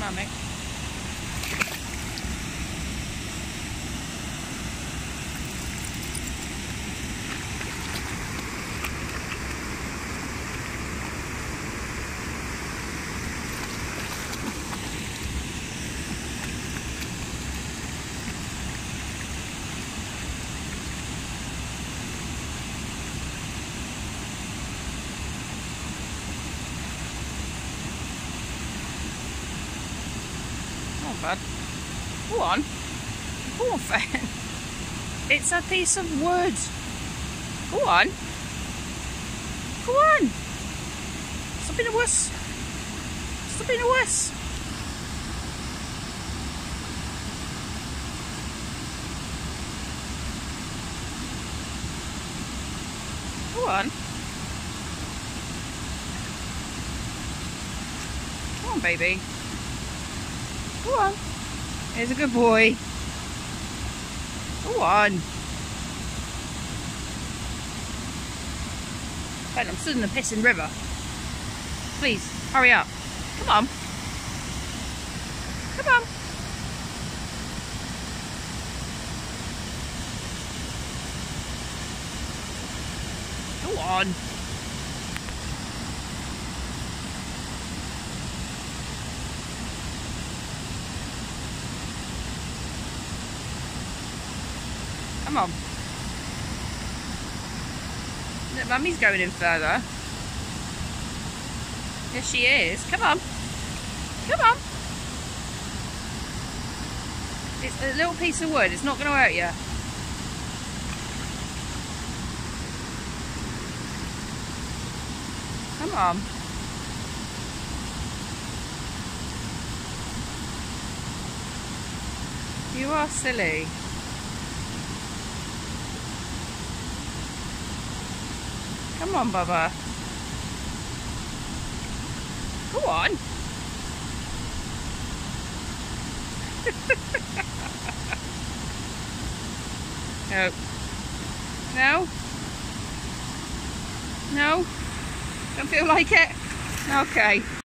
Mummy. Bud. Go on. Go on, fan. It's a piece of wood. Go on. Go on. Stop being a wuss. Stop being a wuss. Go on. Come on, baby. Go on. Here's a good boy. Go on. Fen, I'm stood in the pissing river. Please, hurry up. Come on. Come on. Go on. Come on. Look, Mummy's going in further. Yes, she is. Come on. Come on. It's a little piece of wood. It's not going to hurt you. Come on. You are silly. Come on, Bubba. Go on. no. No? No? Don't feel like it? Okay.